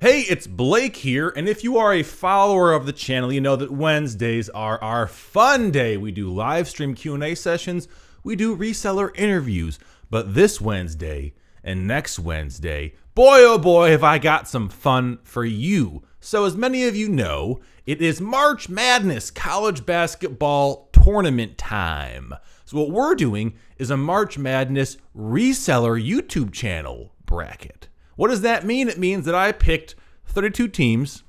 Hey, it's Blake here, and if you are a follower of the channel, you know that Wednesdays are our fun day. We do live stream Q&A sessions, we do reseller interviews, but this Wednesday and next Wednesday, boy oh boy have I got some fun for you. So as many of you know, it is March Madness college basketball tournament time. So what we're doing is a March Madness reseller YouTube channel bracket. What does that mean? It means that I picked 32 teams,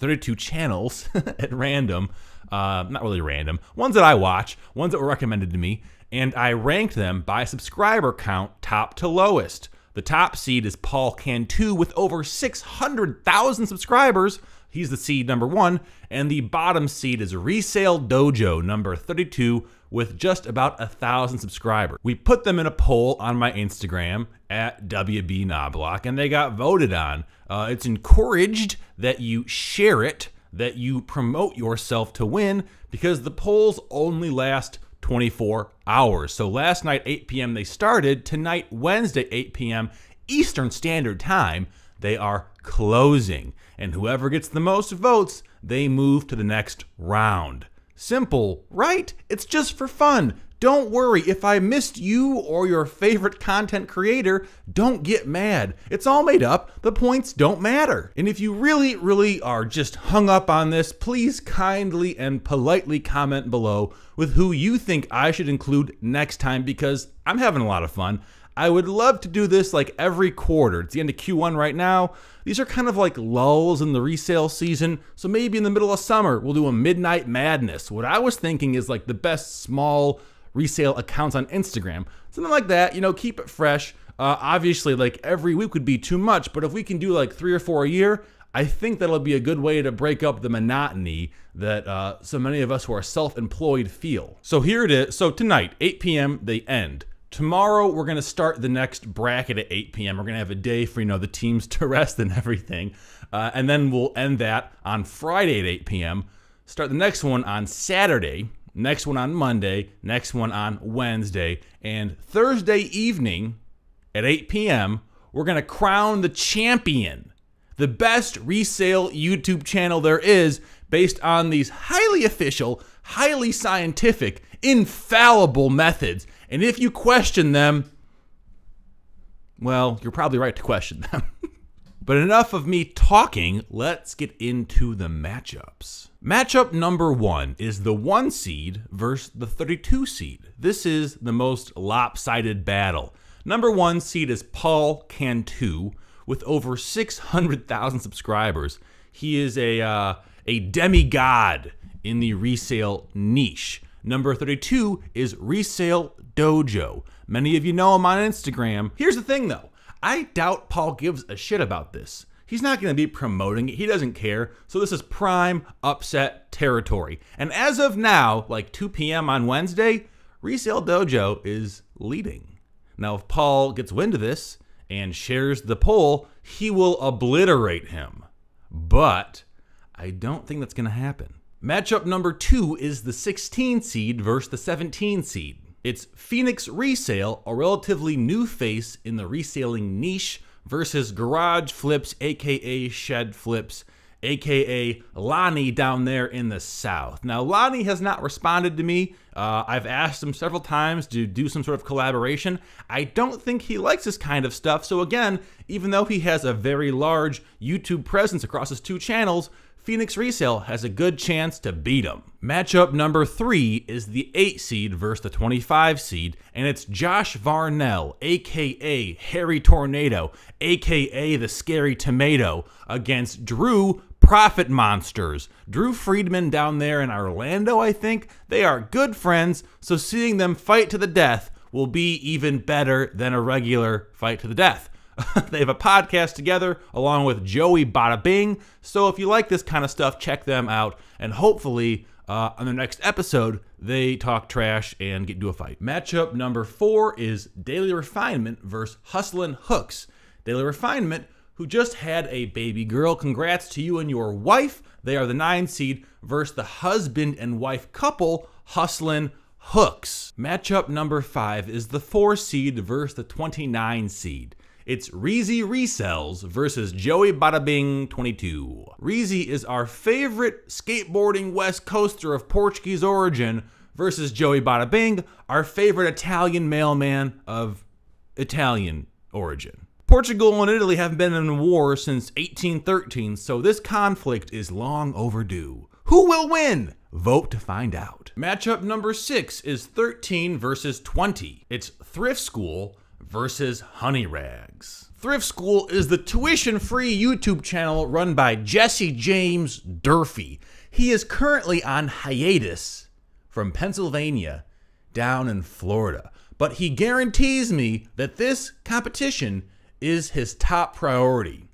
32 channels at random, uh, not really random, ones that I watch, ones that were recommended to me, and I ranked them by subscriber count, top to lowest. The top seed is Paul Cantu with over 600,000 subscribers. He's the seed number one. And the bottom seed is Resale Dojo, number 32, with just about a thousand subscribers. We put them in a poll on my Instagram at WB Knoblock, and they got voted on. Uh, it's encouraged that you share it, that you promote yourself to win, because the polls only last 24 hours. So last night, 8 p.m., they started. Tonight, Wednesday, 8 p.m. Eastern Standard Time, they are closing. And whoever gets the most votes, they move to the next round. Simple, right? It's just for fun. Don't worry, if I missed you or your favorite content creator, don't get mad. It's all made up, the points don't matter. And if you really, really are just hung up on this, please kindly and politely comment below with who you think I should include next time because I'm having a lot of fun. I would love to do this like every quarter. It's the end of Q1 right now. These are kind of like lulls in the resale season. So maybe in the middle of summer, we'll do a midnight madness. What I was thinking is like the best small resale accounts on Instagram. Something like that, you know, keep it fresh. Uh, obviously, like every week would be too much, but if we can do like three or four a year, I think that'll be a good way to break up the monotony that uh, so many of us who are self employed feel. So here it is. So tonight, 8 p.m., they end. Tomorrow we're gonna start the next bracket at 8 p.m. We're gonna have a day for you know the teams to rest and everything, uh, and then we'll end that on Friday at 8 p.m. Start the next one on Saturday, next one on Monday, next one on Wednesday, and Thursday evening at 8 p.m. We're gonna crown the champion, the best resale YouTube channel there is, based on these highly official, highly scientific, infallible methods and if you question them, well, you're probably right to question them. but enough of me talking, let's get into the matchups. Matchup number one is the one seed versus the 32 seed. This is the most lopsided battle. Number one seed is Paul Cantu with over 600,000 subscribers. He is a, uh, a demigod in the resale niche. Number 32 is Resale Dojo. Many of you know him on Instagram. Here's the thing though I doubt Paul gives a shit about this. He's not going to be promoting it. He doesn't care. So this is prime upset territory. And as of now, like 2 p.m. on Wednesday, Resale Dojo is leading. Now, if Paul gets wind of this and shares the poll, he will obliterate him. But I don't think that's going to happen. Matchup number two is the 16 seed versus the 17 seed. It's Phoenix Resale, a relatively new face in the reselling niche, versus Garage Flips, aka Shed Flips, aka Lonnie down there in the south. Now, Lonnie has not responded to me. Uh, I've asked him several times to do some sort of collaboration. I don't think he likes this kind of stuff. So, again, even though he has a very large YouTube presence across his two channels, Phoenix Resale has a good chance to beat them. Matchup number three is the 8 seed versus the 25 seed, and it's Josh Varnell, aka Hairy Tornado, aka the Scary Tomato, against Drew Profit Monsters. Drew Friedman down there in Orlando, I think. They are good friends, so seeing them fight to the death will be even better than a regular fight to the death. they have a podcast together along with Joey Bada Bing. So if you like this kind of stuff, check them out. And hopefully, uh, on the next episode, they talk trash and get into a fight. Matchup number four is Daily Refinement versus Hustlin' Hooks. Daily Refinement, who just had a baby girl. Congrats to you and your wife. They are the nine seed versus the husband and wife couple, Hustlin' Hooks. Matchup number five is the four seed versus the 29 seed. It's Reezy Resells versus Joey Bada Bing 22. Reezy is our favorite skateboarding West Coaster of Portuguese origin versus Joey Bada Bing, our favorite Italian mailman of Italian origin. Portugal and Italy have been in war since 1813, so this conflict is long overdue. Who will win? Vote to find out. Matchup number six is 13 versus 20. It's Thrift School versus Honey Rags. Thrift School is the tuition free YouTube channel run by Jesse James Durfee. He is currently on hiatus from Pennsylvania down in Florida, but he guarantees me that this competition is his top priority.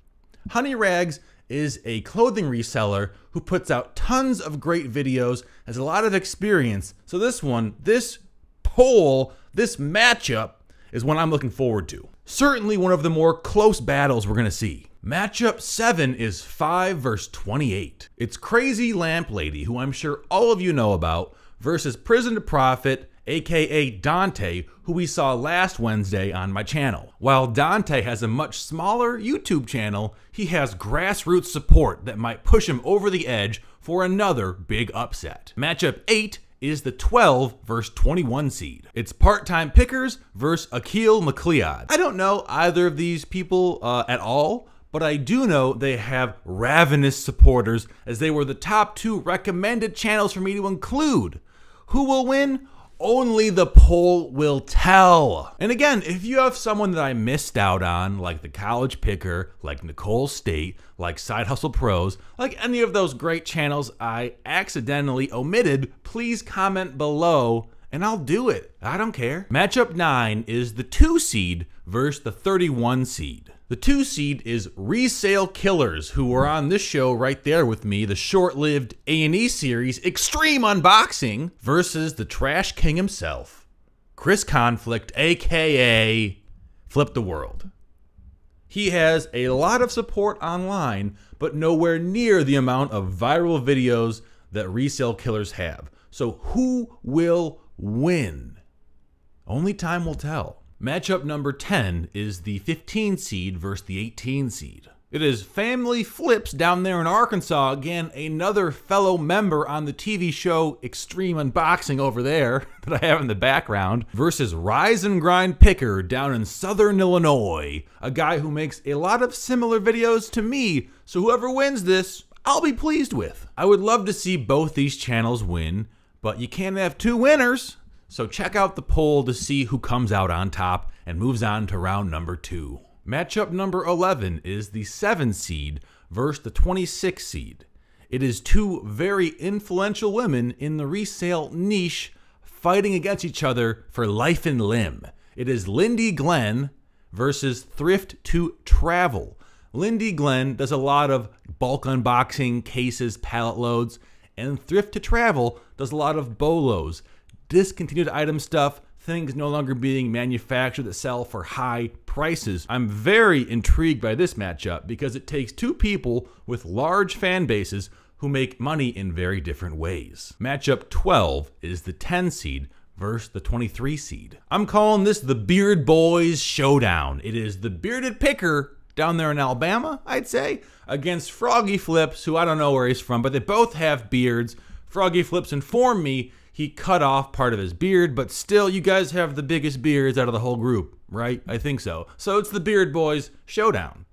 Honey Rags is a clothing reseller who puts out tons of great videos, has a lot of experience. So this one, this poll, this matchup is one I'm looking forward to. Certainly one of the more close battles we're going to see. Matchup 7 is 5 versus 28. It's Crazy Lamp Lady, who I'm sure all of you know about, versus Prison to Profit aka Dante, who we saw last Wednesday on my channel. While Dante has a much smaller YouTube channel, he has grassroots support that might push him over the edge for another big upset. Matchup 8 is the 12 versus 21 seed. It's part-time pickers versus Akil McLeod. I don't know either of these people uh, at all, but I do know they have ravenous supporters as they were the top two recommended channels for me to include. Who will win? Only the poll will tell. And again, if you have someone that I missed out on, like the College Picker, like Nicole State, like Side Hustle Pros, like any of those great channels I accidentally omitted, please comment below and I'll do it. I don't care. Matchup 9 is the 2 seed versus the 31 seed. The two seed is Resale Killers, who were on this show right there with me, the short-lived A&E series Extreme Unboxing versus the Trash King himself, Chris Conflict, aka Flip the World. He has a lot of support online, but nowhere near the amount of viral videos that Resale Killers have. So who will win? Only time will tell. Matchup number 10 is the 15 seed versus the 18 seed. It is Family Flips down there in Arkansas. Again, another fellow member on the TV show Extreme Unboxing over there that I have in the background versus Rise and Grind Picker down in Southern Illinois. A guy who makes a lot of similar videos to me. So whoever wins this, I'll be pleased with. I would love to see both these channels win, but you can't have two winners. So check out the poll to see who comes out on top and moves on to round number two. Matchup number 11 is the 7 seed versus the 26 seed. It is two very influential women in the resale niche fighting against each other for life and limb. It is Lindy Glenn versus Thrift to Travel. Lindy Glenn does a lot of bulk unboxing, cases, pallet loads, and Thrift to Travel does a lot of bolos, discontinued item stuff, things no longer being manufactured that sell for high prices. I'm very intrigued by this matchup because it takes two people with large fan bases who make money in very different ways. Matchup 12 is the 10 seed versus the 23 seed. I'm calling this the Beard Boys Showdown. It is the bearded picker down there in Alabama, I'd say, against Froggy Flips, who I don't know where he's from, but they both have beards. Froggy Flips informed me he cut off part of his beard, but still, you guys have the biggest beards out of the whole group, right? I think so. So it's the Beard Boys Showdown.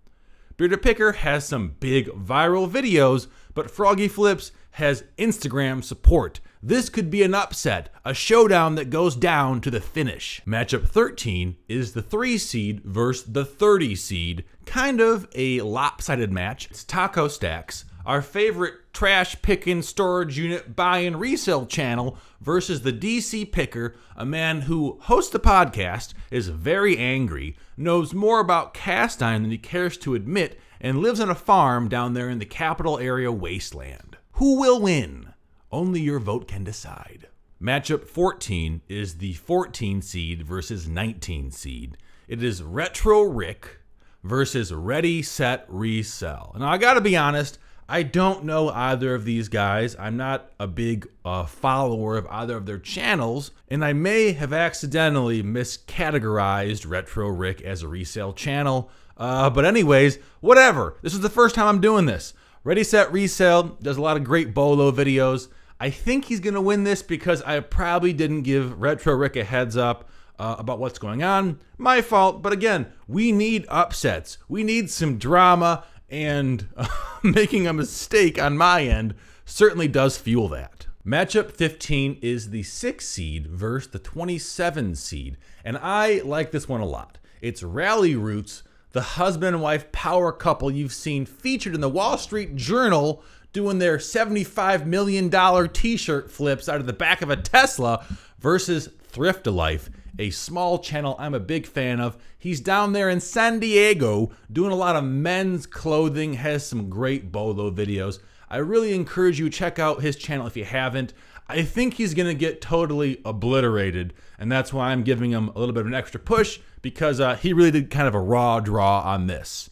Bearded Picker has some big viral videos, but Froggy Flips has Instagram support. This could be an upset, a showdown that goes down to the finish. Matchup 13 is the 3 seed versus the 30 seed, kind of a lopsided match. It's taco stacks our favorite trash picking storage unit buy and resell channel versus the DC Picker, a man who hosts the podcast, is very angry, knows more about cast iron than he cares to admit, and lives on a farm down there in the capital area wasteland. Who will win? Only your vote can decide. Matchup 14 is the 14 seed versus 19 seed. It is Retro Rick versus Ready Set Resell. Now I gotta be honest, I don't know either of these guys. I'm not a big uh, follower of either of their channels, and I may have accidentally miscategorized Retro Rick as a resale channel. Uh, but anyways, whatever. This is the first time I'm doing this. Ready Set Resale does a lot of great Bolo videos. I think he's going to win this because I probably didn't give Retro Rick a heads up uh, about what's going on. My fault, but again, we need upsets. We need some drama, and uh, making a mistake on my end certainly does fuel that. Matchup 15 is the 6 seed versus the 27 seed, and I like this one a lot. It's Ralli Roots, the husband and wife power couple you've seen featured in the Wall Street Journal doing their $75 million t shirt flips out of the back of a Tesla versus Thrift Life a small channel I'm a big fan of. He's down there in San Diego doing a lot of men's clothing, has some great bolo videos. I really encourage you to check out his channel if you haven't. I think he's going to get totally obliterated, and that's why I'm giving him a little bit of an extra push because uh, he really did kind of a raw draw on this.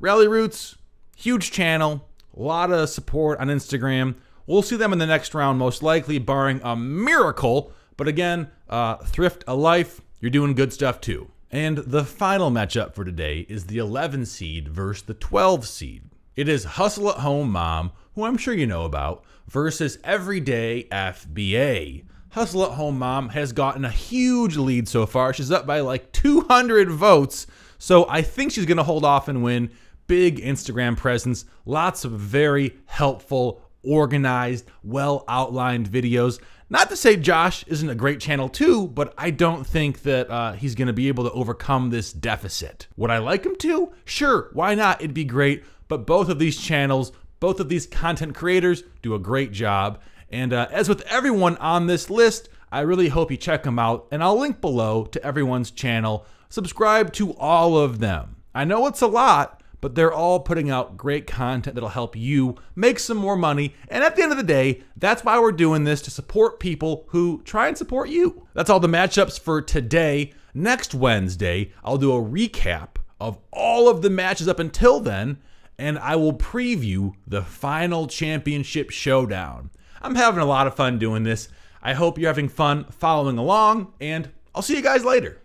Ralli Roots, huge channel, a lot of support on Instagram. We'll see them in the next round, most likely, barring a miracle but again, uh, Thrift a Life, you're doing good stuff too. And the final matchup for today is the 11 seed versus the 12 seed. It is Hustle at Home Mom, who I'm sure you know about, versus Everyday FBA. Hustle at Home Mom has gotten a huge lead so far. She's up by like 200 votes. So I think she's going to hold off and win. Big Instagram presence, lots of very helpful, organized, well outlined videos. Not to say Josh isn't a great channel too, but I don't think that uh, he's going to be able to overcome this deficit. Would I like him to? Sure, why not? It'd be great. But both of these channels, both of these content creators do a great job. And uh, as with everyone on this list, I really hope you check them out. And I'll link below to everyone's channel. Subscribe to all of them. I know it's a lot, but they're all putting out great content that'll help you make some more money. And at the end of the day, that's why we're doing this to support people who try and support you. That's all the matchups for today. Next Wednesday, I'll do a recap of all of the matches up until then, and I will preview the final championship showdown. I'm having a lot of fun doing this. I hope you're having fun following along, and I'll see you guys later.